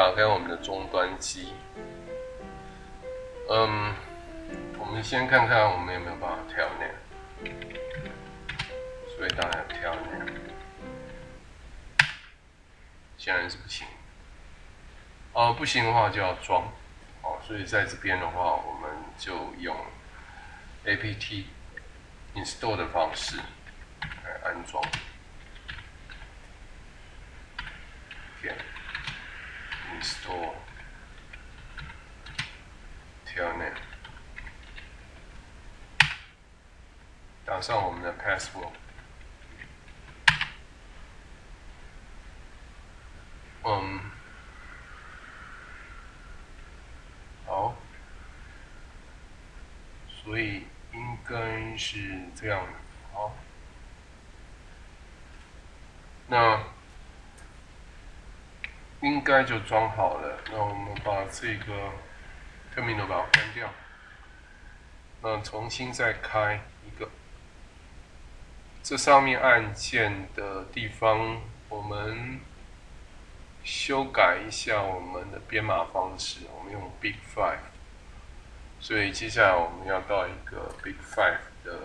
打开我们的终端机。嗯，我们先看看我们有没有办法跳那，所以当然跳那，显然是不行。哦，不行的话就要装。哦，所以在这边的话，我们就用 apt install 的方式来安装。Install telnet，打上我们的 password。嗯，好，所以应该是这样的。好，那。应该就装好了。那我们把这个 terminal 把它关掉，那重新再开一个。这上面按键的地方，我们修改一下我们的编码方式。我们用 Big Five，所以接下来我们要到一个 Big Five 的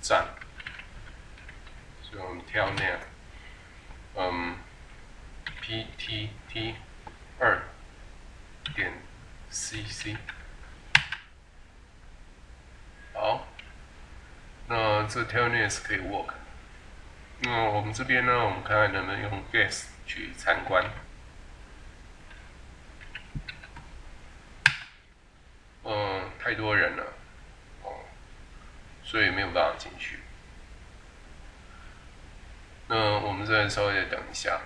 站，所以我们跳那，嗯。P t t 二点 c c 好，那这 telnet 可以 work。那我们这边呢，我们看看能不能用 guess 去参观。嗯，太多人了，哦，所以没有办法进去。那我们再稍微等一下。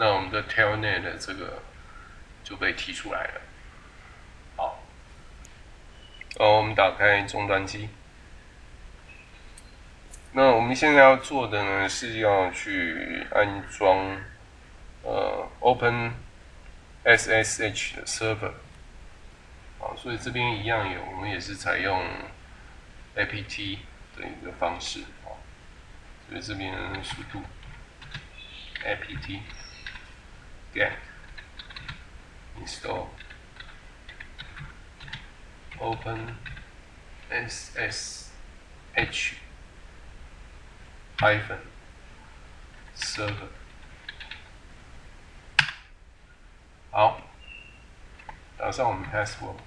那我们的 telnet 的这个就被提出来了。好，哦，我们打开终端机。那我们现在要做的呢，是要去安装呃 Open SSH 的 server。好，所以这边一样有，我们也是采用 apt 的一个方式。好，所以这边速度 apt。get install open ssh hyphen server 好，打上我们 password。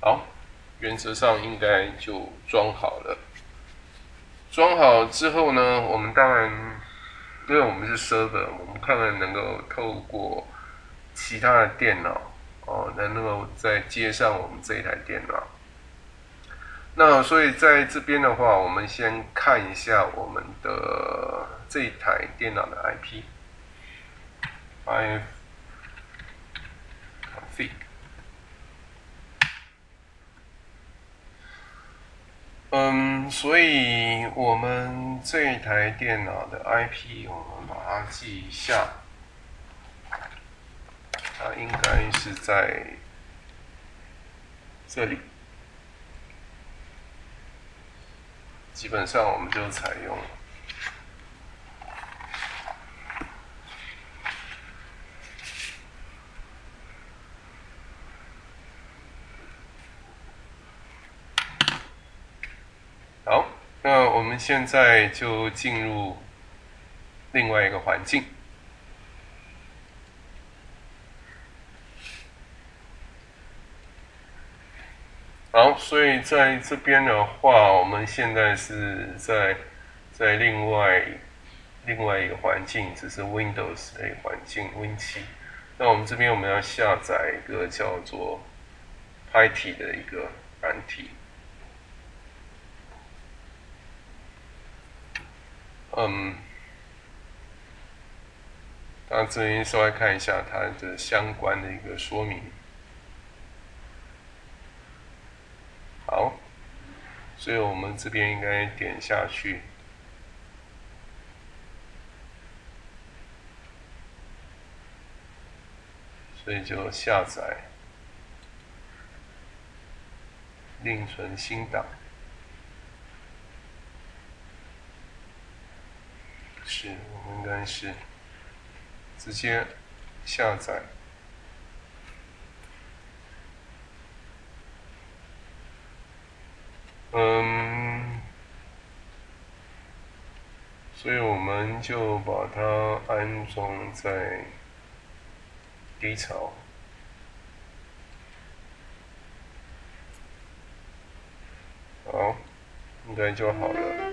好。 原则上应该就装好了。装好之后呢，我们当然，因为我们是 server，我们看看能够透过其他的电脑哦，能够再接上我们这一台电脑。那所以在这边的话，我们先看一下我们的这一台电脑的 IP。嗯，所以我们这台电脑的 IP，我们把它记一下，它应该是在这里。基本上我们就采用。那我我们现在就进入另外一个环境。好，所以在这边的话，我们现在是在在另外另外一个环境，只是 Windows 的环境 Win 七。那我们这边我们要下载一个叫做 Python 的一个软体。嗯，那这边稍微看一下它的相关的一个说明。好，所以我们这边应该点下去。所以就下载，另存新档，是，是直接下载。嗯，所以我们就把它安装在低潮，好，应该就好了。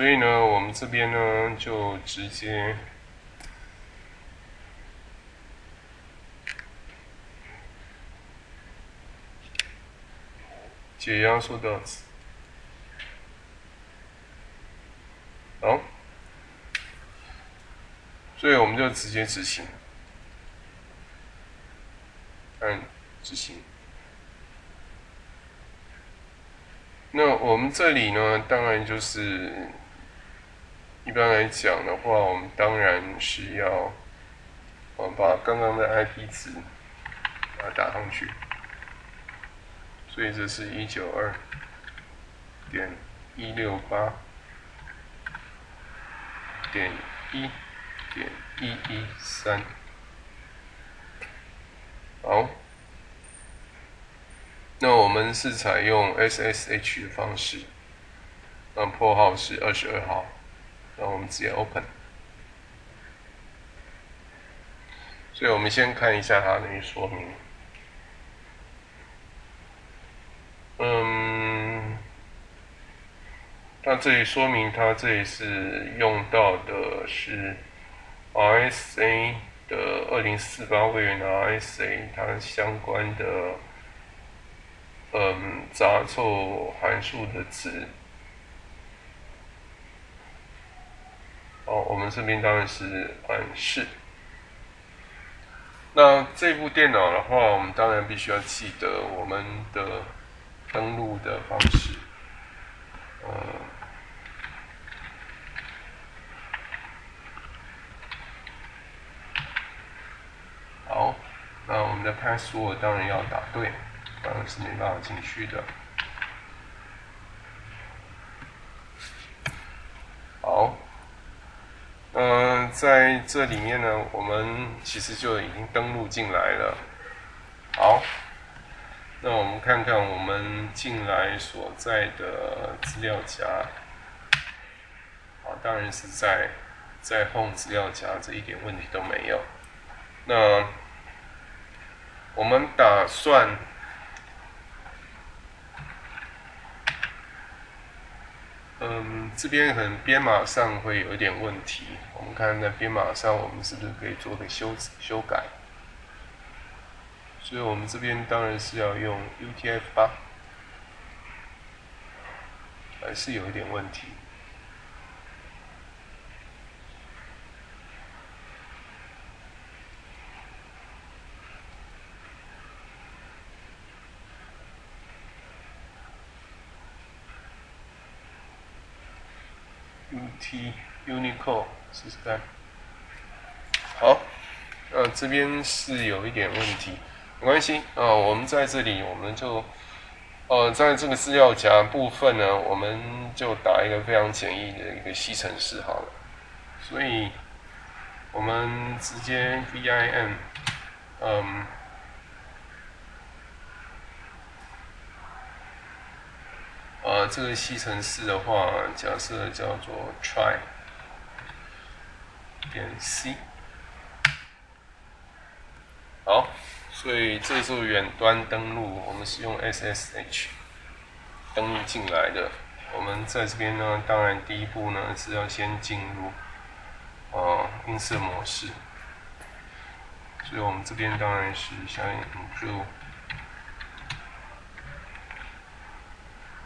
所以呢，我们这边呢就直接解压缩到此，好，所以我们就直接执行，按执行。那我们这里呢，当然就是。一般来讲的话，我们当然是要，我们把刚刚的 IP 值把它打上去，所以这是一九二点一六八点一点一一三，好，那我们是采用 SSH 的方式，那破号是二十二号。那我们直接 open，所以我们先看一下它的说明。嗯，那这里说明它这里是用到的是 RSA 的二零四八位元的 RSA，它相关的嗯杂凑函数的值。哦，我们这边当然是按是。那这部电脑的话，我们当然必须要记得我们的登录的方式。呃，好，那我们的 password 当然要打对，当然是没办法进去的。好。嗯，在这里面呢，我们其实就已经登录进来了。好，那我们看看我们进来所在的资料夹。好，当然是在在 Home 资料夹，这一点问题都没有。那我们打算。嗯，这边可能编码上会有一点问题。我们看在编码上，我们是不是可以做个修修改？所以我们这边当然是要用 UTF-8，还是有一点问题。T Unicode 试试看。好，呃，这边是有一点问题，没关系啊。我们在这里，我们就呃，在这个资料夹部分呢，我们就打一个非常简易的一个吸尘式好了。所以，我们直接 vim，嗯。呃，这个吸尘式的话，假设叫做 try 点 c，好，所以这是远端登录，我们是用 SSH 登录进来的。我们在这边呢，当然第一步呢是要先进入呃音色模式，所以我们这边当然是想引入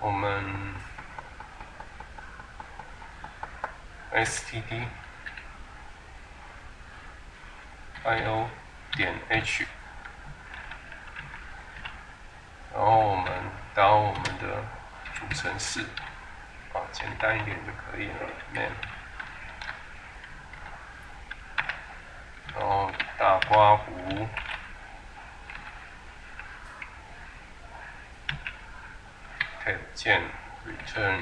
我们 std io 点 h，然后我们打我们的主程式，啊，简单一点就可以了，man，然后大刮弧。Tab 键 Return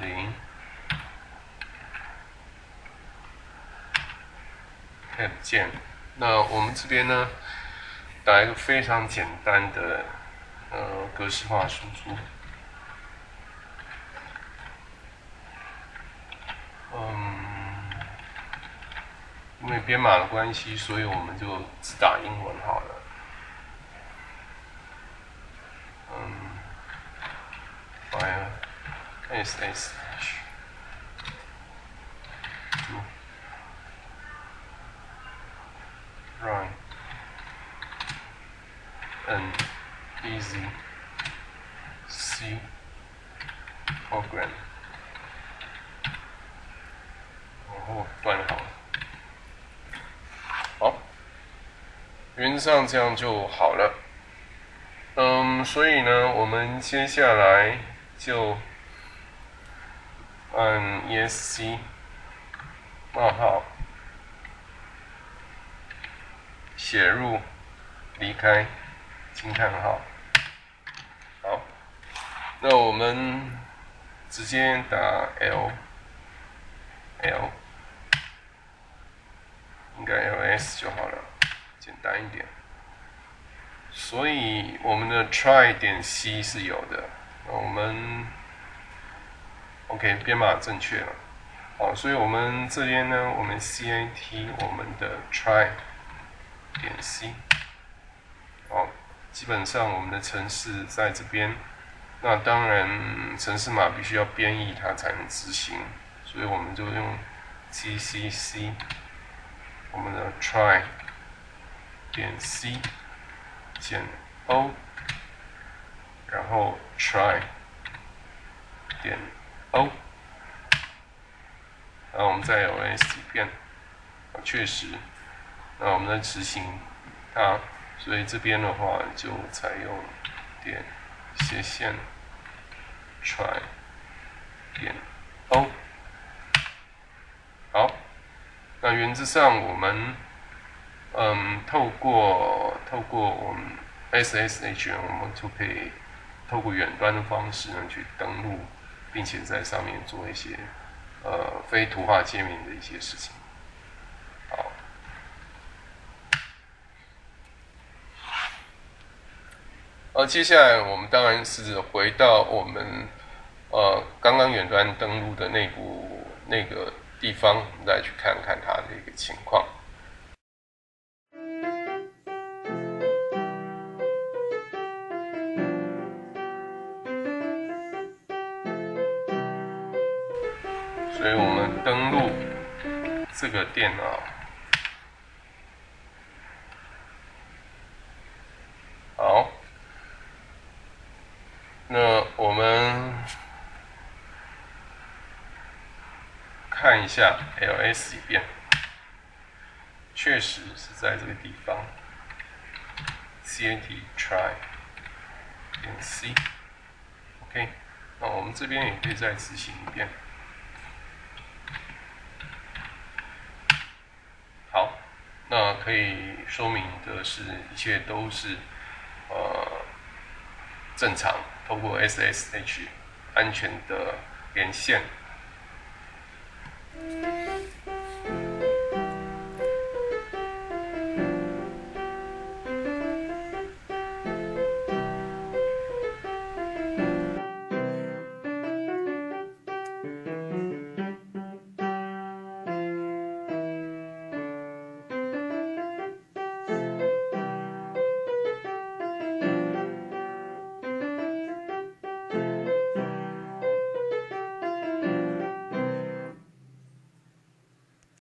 零 Tab 键，那我们这边呢，打一个非常简单的呃格式化输出，嗯，因为编码的关系，所以我们就只打英文好了。SSH run an easy. C. Program，然后断好，好，原则上这样就好了。嗯，所以呢，我们接下来就。按 ESC 冒号写入离开惊叹号，好，那我们直接打 L L，应该 LS 就好了，简单一点。所以我们的 try 点 C 是有的，那我们。OK，编码正确了，好，所以我们这边呢，我们 CAT 我们的 try 点 C，好，基本上我们的程式在这边，那当然程式码必须要编译它才能执行，所以我们就用 GCC 我们的 try 点 C 减 O，然后 try 点。哦，那我们再有 S 几遍，确实，那我们在执行它，所以这边的话就采用点斜线 try 点 O，好，那原则上我们嗯透过透过我们 SSH，我们就可以透过远端的方式呢去登录。并且在上面做一些呃非图画界面的一些事情。好，呃，接下来我们当然是回到我们呃刚刚远端登录的那部那个地方，再去看看它的一个情况。所以我们登录这个电脑，好，那我们看一下 ls 一遍，确实是在这个地方，cat try 点 c，OK，那我们这边也可以再执行一遍。那可以说明的是，一切都是呃正常，通过 SSH 安全的连线。